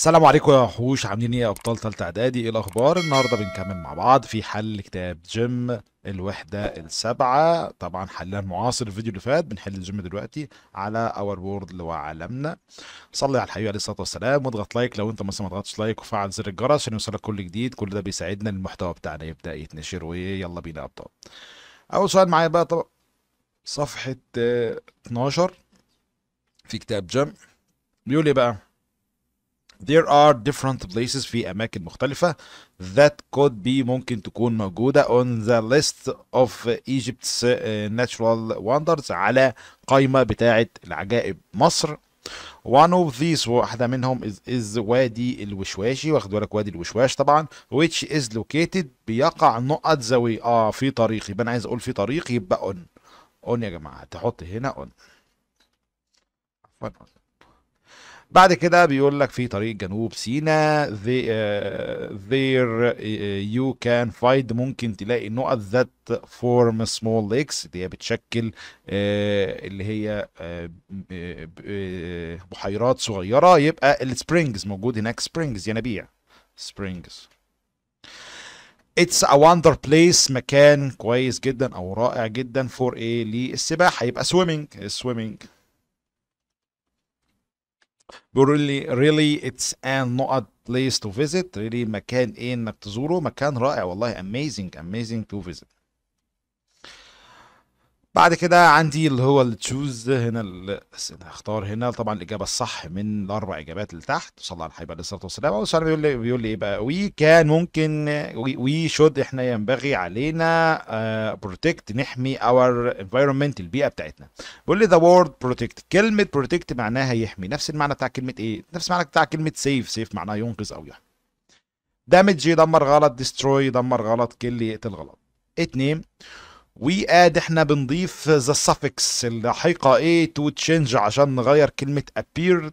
السلام عليكم يا وحوش عاملين إيه يا أبطال تالتة إعدادي؟ إيه الأخبار؟ النهارده بنكمل مع بعض في حل كتاب جيم الوحدة السابعة طبعا حلنا معاصر الفيديو اللي فات بنحل الجيم دلوقتي على our world اللي هو عالمنا صلي على الحبيب عليه الصلاة والسلام واضغط like لو انت مثلا ما ضغطتش like وفعل زر الجرس عشان يوصلك كل جديد. كل ده بيساعدنا المحتوى بتاعنا يبدأ يتنشر ويلا بينا يا أبطال. أول سؤال معايا بقى طبعا صفحة آه، 12 في كتاب جيم. بيقول إيه بقى؟ There are different places في أماكن مختلفة. That could be ممكن تكون موجودة on the list of Egypt's uh, natural wonders على قائمة بتاعة العجائب مصر. One of these واحدة منهم is, is وادي الوشواشي واخد بالك وادي الوشواش طبعا which is located بيقع نقط زاوية. آه في طريق يبقى أنا عايز أقول في طريق يبقى on. On يا جماعة تحط هنا on. عفواً. بعد كده بيقول لك في طريق جنوب سيناء uh, you can find ممكن تلاقي نقط that form small lakes اللي هي بتشكل uh, اللي هي ب- ب- بحيرات صغيرة. يبقى ال springs موجود هناك springs ينابيع. springs It's a wonder place مكان كويس جدا أو رائع جدا for إيه للسباحة. يبقى swimming swimming. بيقول لي really it's an نقط place to visit really مكان ايه انك تزوره مكان رائع والله amazing amazing to visit بعد كده عندي اللي هو التشوز هنا ال- هختار هنا طبعا الإجابة الصح من الأربع إجابات اللي تحت. صلى على الحبيب عليه الصلاة والسلام. أول سؤال بيقول لي بيقول لي إيه بقى؟ وي كان ممكن We should إحنا ينبغي علينا protect نحمي our environment البيئة بتاعتنا. بيقول لي the word protect كلمة protect معناها يحمي. نفس المعنى بتاع كلمة إيه؟ نفس المعنى بتاع كلمة save save معناها ينقذ أو يحمي. damage يدمر غلط destroy يدمر غلط kill يقتل غلط. اتنين we add إحنا بنضيف the suffix اللاحقه إيه to change عشان نغير كلمة appear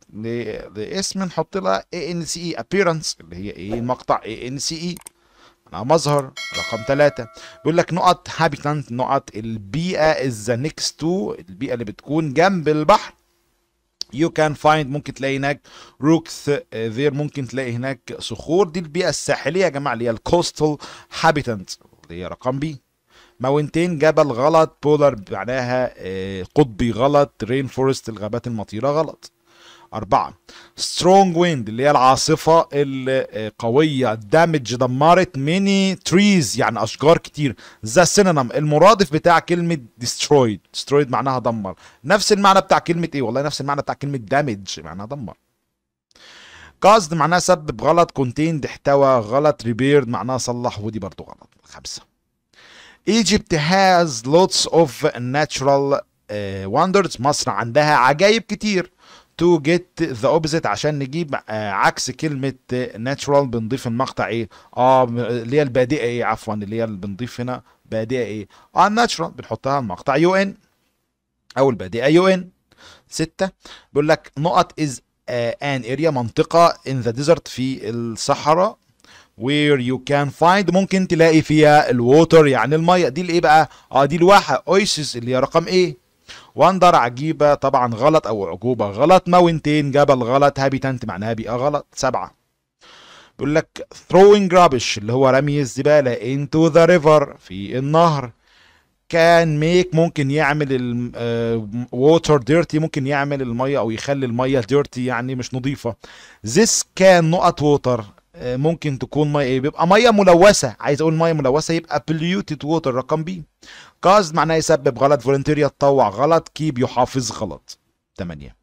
لاسم نحط لها n c e appearance اللي هي إيه n c e أنا مظهر رقم ثلاثة بيقول لك نقط habitat نقط البيئة is the next to البيئة اللي بتكون جنب البحر. You can find ممكن تلاقي هناك uh, there ممكن تلاقي هناك صخور. دي البيئة الساحلية يا جماعة اللي هي ال coastal habitat اللي هي رقم B mountain جبل غلط polar معناها آه، قطبي غلط rainforest الغابات المطيرة غلط. أربعة strong wind اللي هي العاصفة القوية damaged دمرت many trees يعني أشجار كتير. the synonym المرادف بتاع كلمة destroyed. destroyed معناها دمر. نفس المعنى بتاع كلمة إيه؟ والله نفس المعنى بتاع كلمة damage معناها دمر. caused معناها سبب غلط contained احتوى غلط repaired معناها صلح ودي برضو غلط. خمسة. Egypt has lots of natural uh, wonders. مصر عندها عجائب كتير. To get the opposite عشان نجيب uh, عكس كلمة natural بنضيف المقطع إيه؟ آه اللي هي البادئة إيه؟ عفوا اللي هي بنضيف هنا بادئة إيه؟ آه natural. بنحطها المقطع. UN. أو البادئة UN. ستة. بيقول لك نقط is uh, an area منطقة in the desert في الصحراء. Where you can find. ممكن تلاقي فيها ال water يعني المية. دي الايه بقى؟ آه دي الواحه oasis اللي هي رقم إيه؟ wonder عجيبة طبعا. غلط أو عجوبه غلط. mountain جبل غلط. habitat معناها بيئة غلط. سبعة. بيقول لك throwing rubbish اللي هو رمي الزبالة into the river في النهر. can make ممكن يعمل ال water dirty ممكن يعمل المية أو يخلي المية dirty يعني مش نظيفة. This can نقط water ممكن تكون مية إيه بيبقى مية ملوثة. عايز أقول مية ملوثة يبقى polluted water رقم B cause معناه يسبب غلط volunteer يتطوع غلط keep يحافظ غلط. 8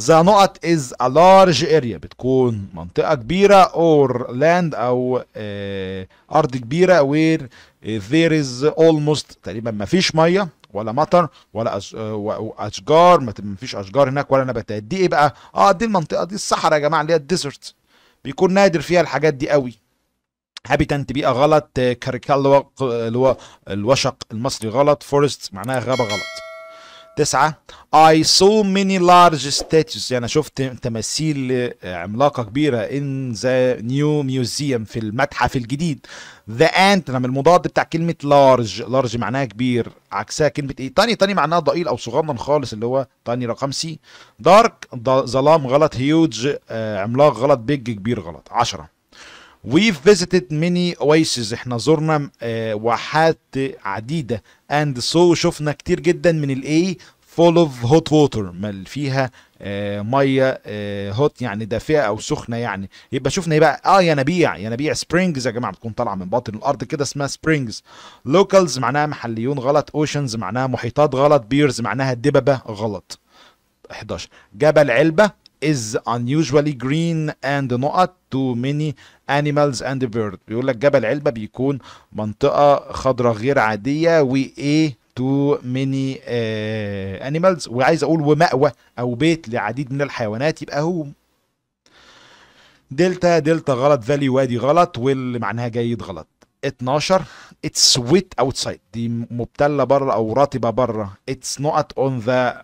the نقط is a large area. بتكون منطقة كبيرة of land أو آه أرض كبيرة where there is almost تقريبا ما فيش مية ولا مطر ولا. آه، أشجار. ما فيش أشجار هناك ولا نباتات. دي إيه بقى؟ آه دي المنطقة دي الصحراء يا جماعة اللي هي ال desert بيكون نادر فيها الحاجات دي قوي. habitat بيئة غلط caracal الوشق المصري غلط forest معناها غابة غلط. تسعة. I saw many large statues. يعني شفت تماثيل عملاقة كبيرة in the new museum في المتحف الجديد. The لما المضاد بتاع كلمة large. Large معناها كبير. عكسها كلمة إيه؟ tiny tiny معناها ضئيل أو صغنن خالص اللي هو tiny رقم C dark ظلام غلط huge عملاق غلط big كبير غلط. عشرة. We've visited many oases. إحنا زرنا واحات عديدة. And so شفنا كتير جدا من الايه full of hot water. مال فيها آه مية آه hot يعني دافئة أو سخنة يعني. يبقى شفنا يبقى آه ينابيع ينابيع springs يا جماعة بتكون طالعة من باطن الأرض كده اسمها springs locals معناها محليون غلط. oceans معناها محيطات غلط. bears معناها دببة غلط. 11 جبل علبة is unusually green and نقط to many animals and birds. بيقول لك جبل علبة بيكون منطقة خضراء غير عادية و إيه many uh, animals. وعايز أقول ومأوى أو بيت لعديد من الحيوانات. يبقى هو delta delta غلط valley وادي غلط well معناها جيد غلط. 12 It's wet outside دي مبتلة بره أو رطبة بره It's نقط on the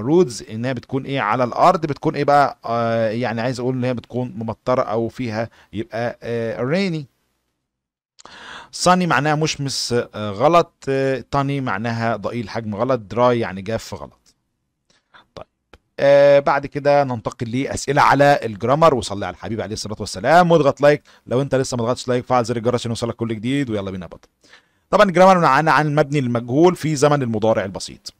roads انها بتكون إيه؟ على الأرض. بتكون إيه بقى؟ uh, يعني عايز أقول إن هي بتكون ممطرة أو فيها يبقى rainy uh, sunny معناها مشمس uh, غلط. tiny معناها ضئيل حجم غلط. dry يعني جاف غلط. آه بعد كده ننتقل لأسئلة على ال grammar. وصلي على الحبيب عليه الصلاة والسلام. واضغط like. لو انت لسه ما ضغطتش like فعل زر الجرس عشان يوصلك كل جديد ويلا بينا بطل. طبعا ال grammar معانا عن المبني المجهول في زمن المضارع البسيط.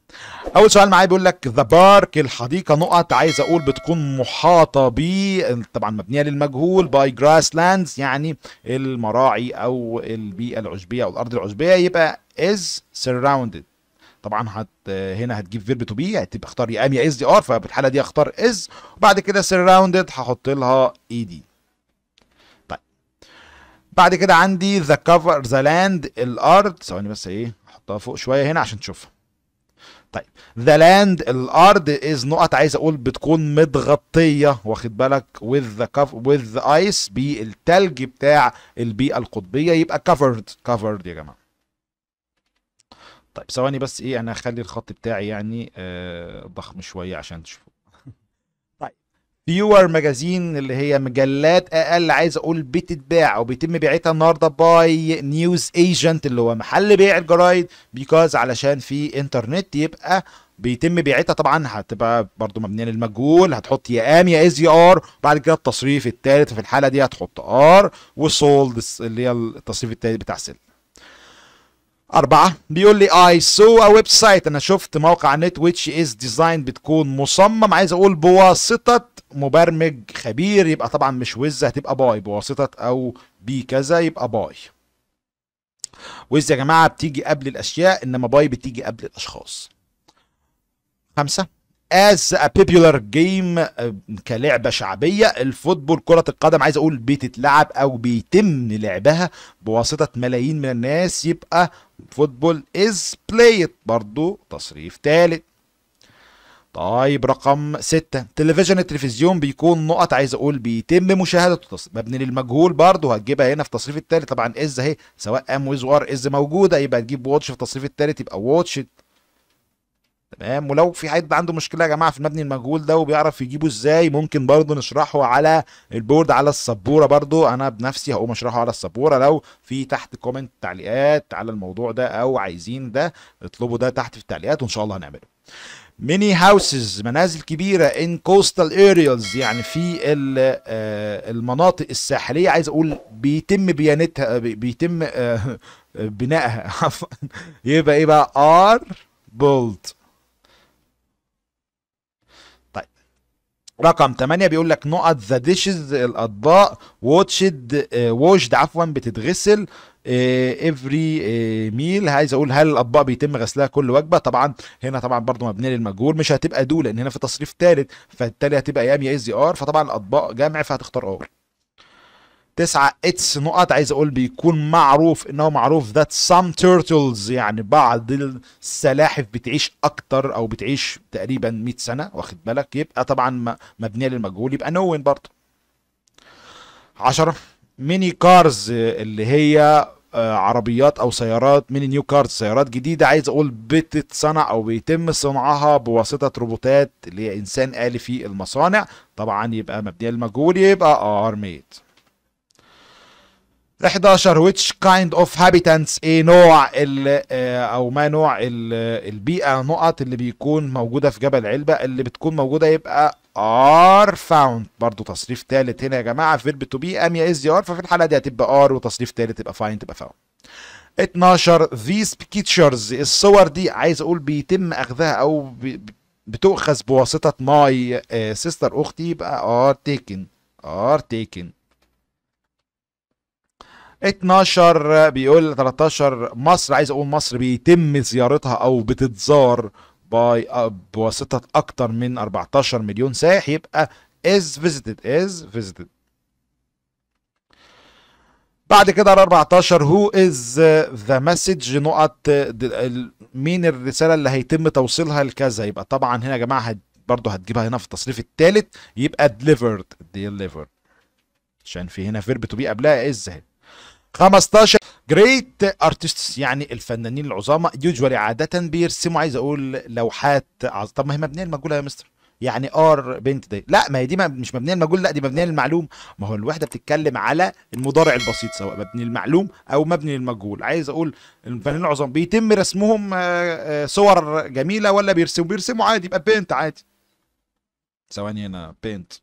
أول سؤال معايا بيقول لك the park الحديقة نقط. عايز أقول بتكون محاطة ب طبعا مبنية للمجهول by grasslands يعني المراعي أو البيئة العشبية أو الأرض العشبية. يبقى is surrounded. طبعا هت هنا هتجيب verb to be هتبقى اختار يا am يا is يا are ففي الحاله دي اختار is وبعد كده surrounded هحط لها ed طيب. بعد كده عندي the cover the land الأرض ثواني بس إيه؟ احطها فوق شوية هنا عشان تشوفها. طيب. the land الأرض is نقط عايز أقول بتكون متغطية واخد بالك؟ the cover with the ice بالتلج بتاع البيئة القطبية يبقى covered covered يا جماعة. طيب ثواني بس إيه أنا هخلي الخط بتاعي يعني آه ضخم شوية عشان تشوفوا طيب. fewer magazines اللي هي مجلات أقل عايز أقول بتتباع أو بيتم بيعتها النهارده by newsagent اللي هو محل بيع الجرايد because علشان في انترنت يبقى بيتم بيعتها. طبعا هتبقى برضو مبنية للمجهول هتحط يا am يا is يا are بعد كده التصريف الثالث في الحالة دي هتحط are و sold اللي هي التصريف الثالث بتاع sell أربعة. بيقول لي I saw a website. أنا شفت موقع نت which is designed بتكون مصمم. عايز أقول بواسطة مبرمج خبير. يبقى طبعا مش وز هتبقى by. بواسطة أو بي كذا يبقى by. with يا جماعة بتيجي قبل الأشياء إنما by بتيجي قبل الأشخاص. خمسة. As a popular game كلعبة شعبية ال football كرة القدم عايز أقول بتتلعب أو بيتم لعبها بواسطة ملايين من الناس يبقى football is played. برضو تصريف ثالث طيب رقم ستة. تلفزيون التلفزيون بيكون نقط عايز أقول بيتم مشاهدته مبني للمجهول برضه هتجيبها هنا في التصريف الثالث طبعا is أهي سواء am و is و are از موجودة يبقى تجيب watch في التصريف الثالث يبقى watched تمام؟ ولو في حد عنده مشكلة يا جماعة في المبني المجهول ده وبيعرف يجيبه إزاي ممكن برضه نشرحه على البورد على السبورة برضه. أنا بنفسي هقوم أشرحه على السبورة. لو في تحت comment تعليقات على الموضوع ده أو عايزين ده اطلبوا ده تحت في التعليقات وإن شاء الله هنعمله. many houses منازل كبيرة in coastal areas يعني في المناطق الساحلية. عايز أقول بيتم بيانتها بيتم بنائها. يبقى إيه بقى؟ are built رقم 8 بيقول لك نقط the dishes الأطباق watched washed عفوا بتتغسل every meal عايز أقول هل الأطباق بيتم غسلها كل وجبة؟ طبعا هنا طبعا برضو مبنيه للمجهول مش هتبقى do لأن هنا في تصريف ثالث فبالتالي هتبقى يا am يا is are. فطبعا الأطباق جمع فهتختار are تسعة it's نقط. عايز أقول بيكون معروف إنه معروف that some turtles يعني بعض السلاحف بتعيش أكتر أو بتعيش تقريبا 100 سنة واخد بالك؟ يبقى طبعا مبنية للمجهول يبقى known برضه. 10 many cars اللي هي آه، عربيات أو سيارات من new cars سيارات جديدة. عايز أقول بتتصنع أو بيتم صنعها بواسطة روبوتات اللي هي إنسان آلي في المصانع. طبعا يبقى مبنية المجهول يبقى are made 11 which kind of habitats إيه نوع ال آه، أو ما نوع ال- البيئة نقط اللي بيكون موجودة في جبل علبة. اللي بتكون موجودة يبقى are found. برضو تصريف ثالث هنا يا جماعة. verb to be am يا the are ففي الحالة دي هتبقى are وتصريف ثالث تبقى find تبقى found. 12 these pictures الصور دي عايز أقول بيتم أخذها أو بتؤخذ بواسطة my sister أختي. يبقى are taken. Are taken. 12 بيقول 13 مصر عايز أقول مصر بيتم زيارتها أو بتتزار باي بواسطة أكتر من 14 مليون سائح يبقى is visited is visited. بعد كده ال 14 who is the message نقط مين الرسالة اللي هيتم توصيلها لكذا؟ يبقى طبعا هنا يا جماعة هت برضه هتجيبها هنا في التصريف الثالث يبقى delivered delivered. عشان في هنا verb to be قبلها is اهي 15 great artists يعني الفنانين العظامى usually عادة بيرسموا عايز أقول لوحات عظ... طب ما هي مبنية المجهول يا مستر. يعني are paint دي. لا ما هي دي مش مبنية المجهول لا دي مبنية للمعلوم. ما هو الوحدة بتتكلم على المضارع البسيط سواء مبني المعلوم أو مبني للمجهول. عايز أقول الفنانين العظام بيتم رسمهم آه، آه، صور جميلة ولا بيرسموا؟ بيرسموا عادي يبقى paint عادي. ثواني هنا paint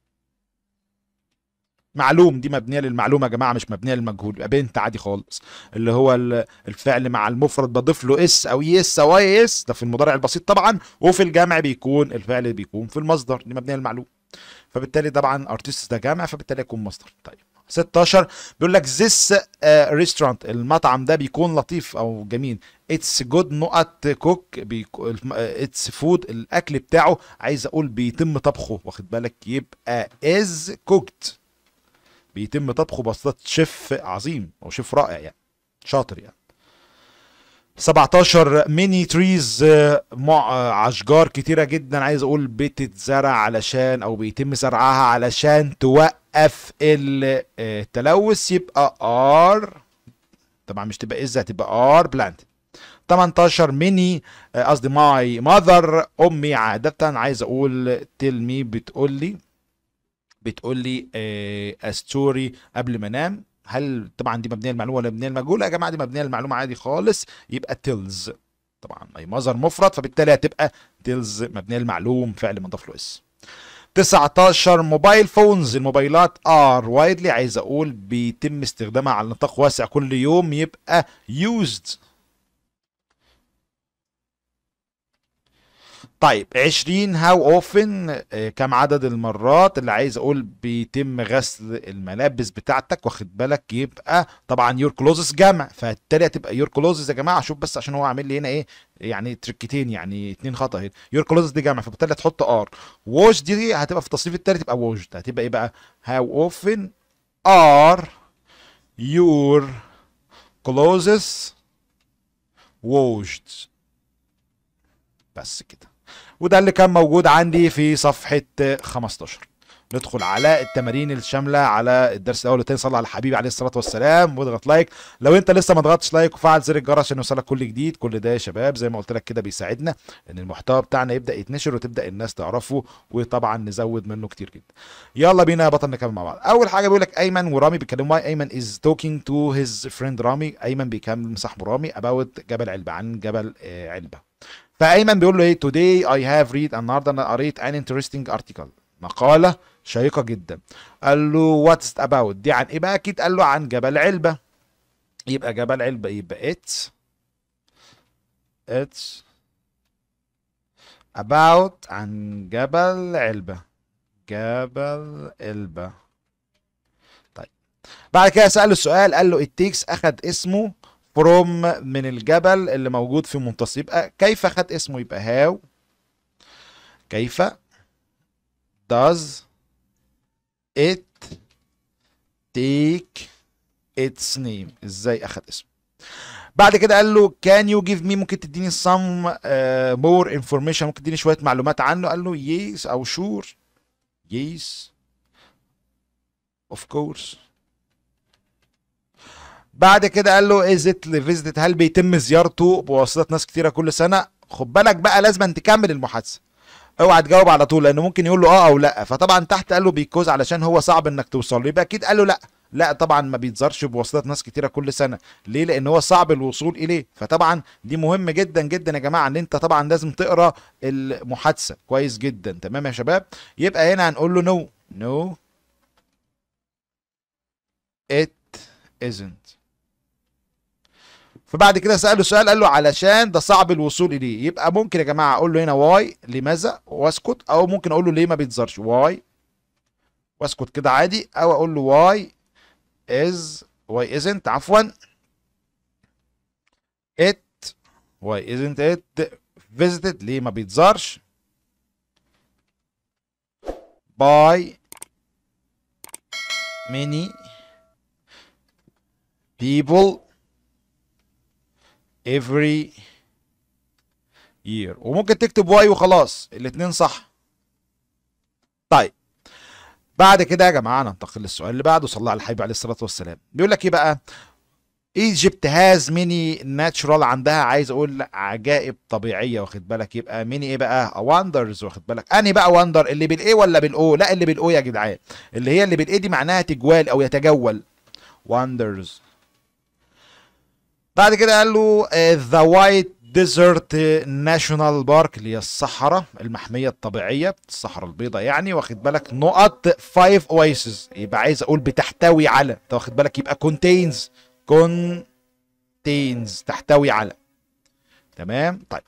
معلوم دي مبنية للمعلومة يا جماعة مش مبنية للمجهول يبقى paint عادي خالص. اللي هو ال- الفعل مع المفرد بضيف له s أو es أو s. ده في المضارع البسيط طبعا. وفي الجمع بيكون الفعل بيكون في المصدر. دي مبنية للمعلوم فبالتالي طبعا artists ده جمع فبالتالي يكون مصدر. طيب. 16 بيقول لك this restaurant المطعم ده بيكون لطيف أو جميل. it's good نقط cook its food الأكل بتاعه عايز أقول بيتم طبخه. واخد بالك؟ يبقى is cooked بيتم طبخه بواسطة شيف عظيم أو شيف رائع يعني شاطر يعني. 17 many trees مع أشجار كتيرة جدا عايز أقول بتتزرع علشان أو بيتم زرعها علشان توقف ال- آه، التلوث يبقى are طبعا مش تبقى is هتبقى are planted 18 many آه، قصدي my mother أمي عادة عايز أقول tell me بتقول لي بتقول لي a story قبل ما انام هل طبعا دي مبنية للمعلومه ولا مبنية للمجهول يا جماعة دي مبنية للمعلومه عادي خالص يبقى tells. طبعا اي مصدر مفرد فبالتالي هتبقى tells مبنية للمعلوم فعل مضاف له s. 19 mobile phones الموبايلات are widely عايز أقول بيتم استخدامها على نطاق واسع كل يوم يبقى used. طيب 20 how often كم عدد المرات اللي عايز أقول بيتم غسل الملابس بتاعتك؟ واخد بالك؟ يبقى طبعا your clothes جمع فبالتالي هتبقى your clothes يا جماعة شوف بس عشان هو عامل لي هنا إيه يعني تركتين يعني اتنين خطأ هنا. your clothes دي جمع فبالتالي هتحط are wash دي هتبقى في التصريف التالت تبقى wash هتبقى إيه بقى؟ how often are your clothes washed بس كده. وده اللي كان موجود عندي في صفحة 15 ندخل على التمارين الشاملة على الدرس الأول والتاني. صلى على الحبيب عليه الصلاة والسلام. واضغط like. لو أنت لسه ما ضغطتش like وفعل زر الجرس عشان يوصلك كل جديد كل ده يا شباب زي ما قلت لك كده بيساعدنا إن المحتوى بتاعنا يبدأ يتنشر وتبدأ الناس تعرفه وطبعا نزود منه كتير جدا. يلا بينا يا بطل نكمل مع بعض. أول حاجة بيقول لك أيمن ورامي بيتكلموا معايا. أيمن is talking to his friend رامي. أيمن بيكلم صاحبه رامي about جبل علبة عن جبل آه، علبة. فأيمن بيقول له إيه؟ Today I have read النهارده أنا قريت an interesting article. مقالة شيقة جدا. قال له it about? دي عن إيه بقى؟ أكيد قال له عن جبل علبة. يبقى جبل علبة يبقى it's it's about عن جبل علبة. جبل علبة. طيب. بعد كده سأله السؤال قال له it takes اخد اسمه from من الجبل اللي موجود في منتصف. يبقى كيف خد اسمه؟ يبقى how كيف does it take its name إزاي أخد اسمه؟ بعد كده قال له can you give me? ممكن تديني some uh, more information ممكن تديني شوية معلومات عنه؟ قال له yes. أو sure. Yes. Of course. بعد كده قال له is it visited هل بيتم زيارته بواسطة ناس كتيرة كل سنة? خد بالك بقى لازم تكمل المحادثة. اوعى تجاوب على طول لأنه ممكن يقول له آه أو لأ. فطبعا تحت قال له because علشان هو صعب إنك توصل. له يبقى أكيد قال له لأ. لأ طبعا ما بيتزارش بواسطة ناس كتيرة كل سنة. ليه؟ لأن هو صعب الوصول إليه. فطبعا دي مهم جدا جدا يا جماعة إن أنت طبعا لازم تقرأ المحادثة. كويس جدا. تمام يا شباب؟ يبقى هنا هنقول له no no it isn't. فبعد كده سأله سؤال قال له علشان ده صعب الوصول إليه. يبقى ممكن يا جماعة أقول له هنا why لماذا؟ واسكت. أو ممكن أقول له ليه ما بيتظهرش why. واسكت كده عادي. أو أقول له why is why isn't عفوا. it why isn't it visited ليه ما بيتظهرش by many people every year. وممكن تكتب واي وخلاص. الاتنين صح. طيب. بعد كده يا جماعة ننتقل للسؤال اللي بعده. صلى الله على الحبيب عليه الصلاة والسلام. بيقول لك إيه بقى؟ Egypt has many natural عندها عايز أقول عجائب طبيعية. واخد بالك؟ يبقى many إيه بقى؟ wonders واخد بالك؟ أنهي بقى wonder اللي بال A ولا بال O؟ لا اللي بال O يا جدعان. اللي هي اللي بال A دي معناها تجوال أو يتجول. wonders بعد كده قال له the white desert national park اللي هي الصحراء المحمية الطبيعية الصحراء البيضاء يعني واخد بالك؟ نقط 5 oases يبقى عايز أقول بتحتوي على أنت واخد بالك؟ يبقى contains contains تحتوي على. تمام؟ طيب.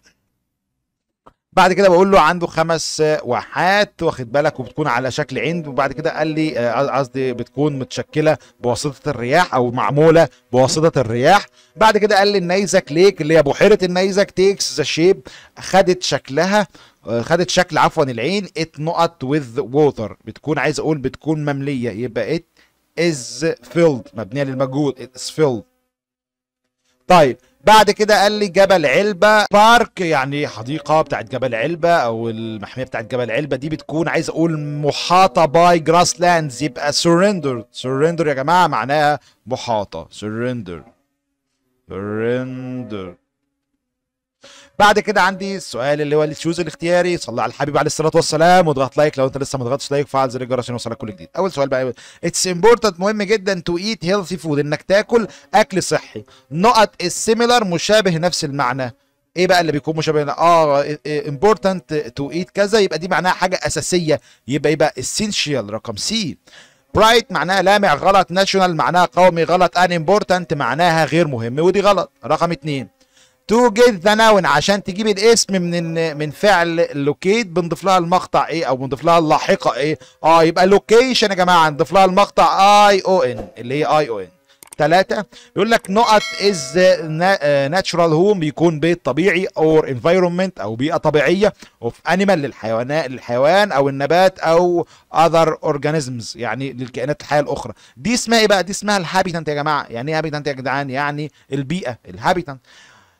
بعد كده بقول له عنده خمس واحات واخد بالك؟ وبتكون على شكل عند. وبعد كده قال لي آه، قصدي بتكون متشكلة بواسطة الرياح أو معمولة بواسطة الرياح. بعد كده قال لي النيزك lake اللي هي بحيرة النيزك takes the shape خدت شكلها آه، خدت شكل عفوا العين it نقط with water بتكون عايز أقول بتكون مملية. يبقى it is filled مبنية للمجهول it's filled طيب بعد كده قال لي جبل علبة. park يعني حديقة بتاعت جبل علبة أو المحمية بتاعت جبل علبة دي بتكون عايز أقول محاطة by grasslands يبقى surrounded surrounded يا جماعة معناها محاطة. surrounded surrounded بعد كده عندي السؤال اللي هو ال choose الاختياري. صلى على الحبيب عليه الصلاة والسلام. واضغط like لو انت لسه ما ضغطتش like فعل زر الجرس عشان يوصلك كل جديد. أول سؤال بقى it's important مهم جدا to eat healthy food إنك تاكل أكل صحي. نقط ال similar مشابه نفس المعنى. إيه بقى اللي بيكون مشابه؟ آه important to eat كذا يبقى دي معناها حاجة أساسية. يبقى يبقى essential رقم C bright معناها لامع غلط. national معناها قومي غلط. unimportant معناها غير مهم ودي غلط. رقم اتنين. to get the noun عشان تجيب الاسم من من فعل locate بنضيف لها المقطع إيه أو بنضيف لها اللاحقة إيه آه يبقى location يا جماعة نضيف لها المقطع I O N اللي هي I O N ثلاثة يقول لك نقط is natural home بيكون بيت طبيعي or environment أو بيئة طبيعية of animal للحيوانات للحيوان أو النبات أو other organisms يعني للكائنات الحية الأخرى. دي اسمها إيه بقى؟ دي اسمها ال habitat يا جماعة. يعني إيه habitat يا جدعان؟ يعني البيئة ال habitat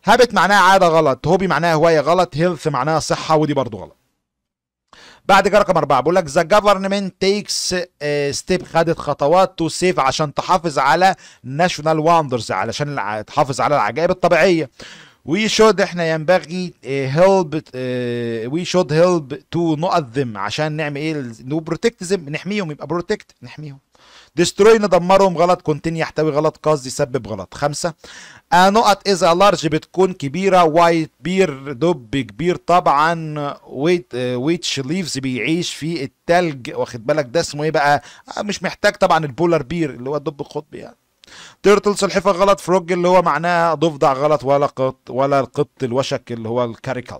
habit معناها عادة غلط hobby معناها هواية غلط health معناها صحة ودي برضو غلط. بعد كده رقم أربعة بقول لك the government takes step خدت خطوات to save عشان تحافظ على national wonders علشان تحافظ على العجائب الطبيعية. we should إحنا ينبغي help we should help to نقدم عشان نعمل إيه؟ to protect نحميهم يبقى protect نحميهم. destroy ندمرهم غلط contain يحتوي غلط cause يسبب غلط. خمسة آه نقط إذا لارج بتكون كبيرة white bear دب كبير طبعا which which lives بيعيش في التلج. واخد بالك؟ ده اسمه إيه بقى؟ آه مش محتاج طبعا ال polar bear اللي هو الدب القطبي يعني turtle سلحفة غلط frog اللي هو معناها ضفدع غلط ولا قط ولا القط الوشك اللي هو ال caracal.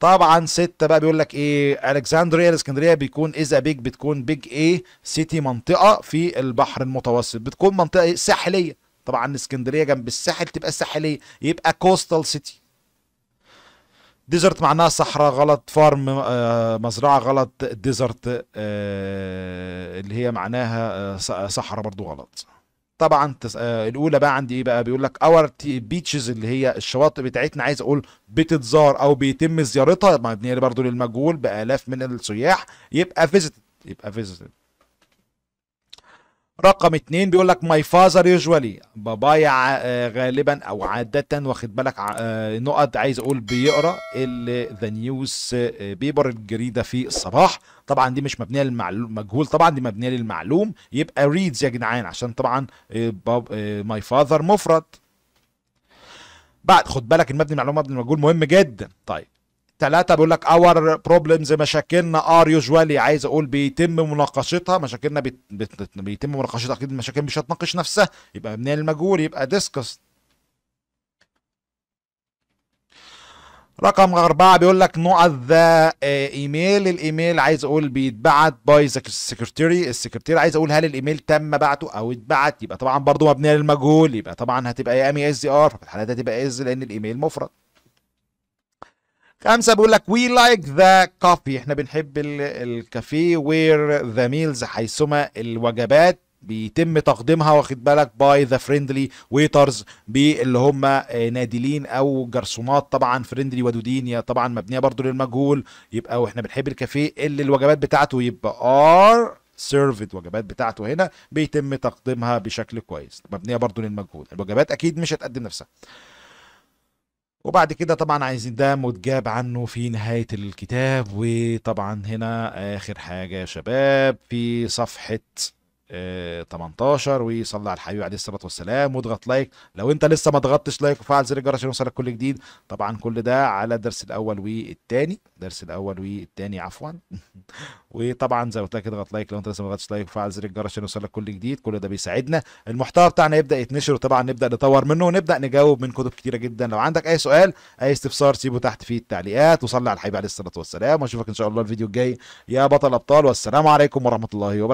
طبعا ستة بقى بيقول لك إيه Alexandria الإسكندرية بيكون إذا بيج بتكون big إيه city منطقة في البحر المتوسط. بتكون منطقة ساحلية. طبعا إسكندرية جنب الساحل تبقى ساحلية يبقى coastal city desert معناها صحراء غلط farm آه مزرعة غلط desert آه اللي هي معناها آه صحراء برضو غلط. طبعا تس... آه الأولى بقى عندي إيه بقى؟ بيقول لك our beaches اللي هي الشواطئ بتاعتنا عايز أقول بتتزار أو بيتم زيارتها مبنيه برضو للمجهول بآلاف من السياح يبقى visited يبقى visited رقم اتنين بيقول لك my father usually بابايا آه، غالبا أو عادة واخد بالك آه، نقط عايز أقول بيقرأ the newspaper الجريدة في الصباح. طبعا دي مش مبنية للمعلوم مجهول طبعا دي مبنية للمعلوم. يبقى reads يا جدعان عشان طبعا my father مفرد. بعد خد بالك المبني المعلوم مبني المجهول مهم جدا. طيب ثلاثة بيقول لك our problems مشاكلنا are usually عايز أقول بيتم مناقشتها مشاكلنا بيت بيت بيتم مناقشتها أكيد المشاكل مش هتناقش نفسها يبقى مبنية للمجهول يبقى discussed رقم أربعة بيقول لك نقط the email الإيميل عايز أقول بيتبعت by the secretary السكرتيري عايز أقول هل الإيميل تم بعته أو اتبعت يبقى طبعا برضو مبنيه للمجهول يبقى طبعا هتبقى يا am is يا are في الحالة دي هتبقى is لأن الإيميل مفرد. خمسة بيقول لك we like the coffee. إحنا بنحب ال- الكافيه where the meals حيثما الوجبات بيتم تقديمها واخد بالك by the friendly waiters باللي هم آه، نادلين أو جرسونات طبعا friendly ودودين طبعا مبنية برضو للمجهول. يبقى وإحنا بنحب الكافيه اللي الوجبات بتاعته يبقى are served وجبات بتاعته هنا بيتم تقديمها بشكل كويس مبنية برضو للمجهول. الوجبات أكيد مش هتقدم نفسها. وبعد كده طبعا عايزين ده متجاب عنه في نهاية الكتاب وطبعا هنا آخر حاجة يا شباب في صفحة 18 وصلى على الحبيب عليه الصلاة والسلام. واضغط like. لو انت لسه ما ضغطتش like وفعل زر الجرس عشان يوصلك كل جديد طبعا كل ده على الدرس الأول والتاني. الدرس الأول والتاني عفوا. وطبعا زي ما قلت لك اضغط like. لو انت لسه ما ضغطتش like وفعل زر الجرس عشان يوصلك كل جديد كل ده بيساعدنا. المحتوى بتاعنا يبدأ يتنشر وطبعا نبدأ نطور منه ونبدأ نجاوب من كتب كتيرة جدا. لو عندك أي سؤال أي استفسار سيبه تحت في التعليقات. وصلي على الحبيب عليه الصلاة والسلام. وأشوفك إن شاء الله الفيديو الجاي. يا بطل ابطال والسلام عليكم ورحمة الله وبركاته.